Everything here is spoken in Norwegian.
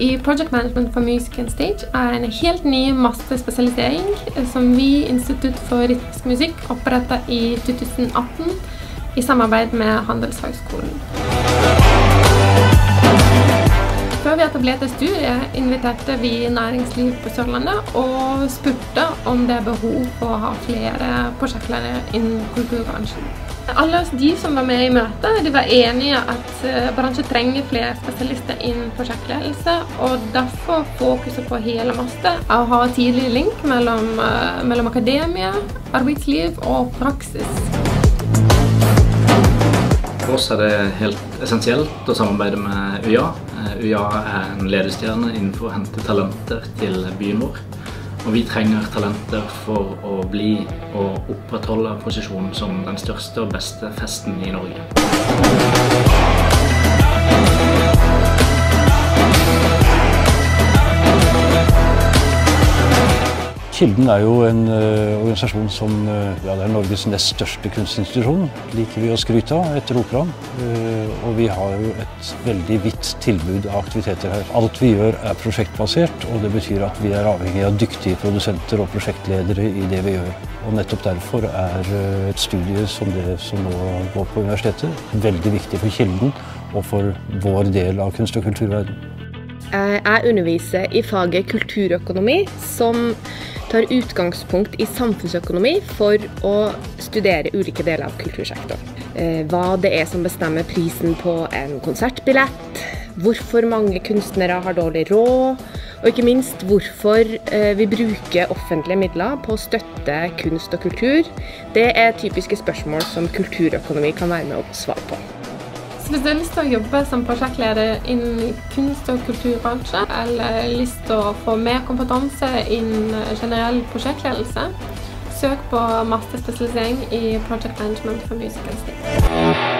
I Project Management for Music and Stage er en helt ny masterspesialisering som vi, Institutt for rytmisk musikk, oppretta i 2018 i samarbeid med Handelshøgskolen. Vi etablerte studiet, inviterte vi næringsliv på Sørlandet og spurte om det er behov for å ha flere prosjektledere innen kulturbransjen. Alle de som var med i møtet, de var enige at eh, bransjen trenger flere spesialister innen prosjektledelse, og derfor fokuset på hele mastet er å ha tidlig link mellom, eh, mellom akademia, arbeidsliv og praksis. For oss er det helt essensielt å samarbeide med UiA. UiA er en ledestjerne innenfor å hente talenter til byen vår. Og vi trenger talenter for å bli og opprettholde posisjonen som den største og beste festen i Norge. Kilden er jo en uh, organisasjon som uh, ja, det er Norges nest største kunstinstitusjon, liker vi å skryte av, etter Operaen. Uh, og vi har jo et veldig vidt tilbud av aktiviteter her. Alt vi gjør er prosjektbasert, og det betyr at vi er avhengig av dyktige produsenter og prosjektledere i det vi gjør. Og nettopp derfor er et studie som det som nå går på universitetet, veldig viktig for Kilden og for vår del av kunst- og kulturverden. Jeg underviser i faget kulturøkonomi, som tar utgangspunkt i samfunnsøkonomi for å studere ulike deler av kultursektoren. Hva det er som bestemmer prisen på en konsertbillett, hvorfor mange kunstnere har dårlig råd, og ikke minst hvorfor vi bruker offentlige midler på å støtte kunst og kultur. Det er typiske spørsmål som kulturøkonomi kan være med å svare på. Så hvis du har lyst til å jobbe som prosjektleder innen kunst- og kulturbransje, eller lyst til å få mer kompetanse innen generell prosjektledelse, søk på masterspesialisering i Project Management for Music and.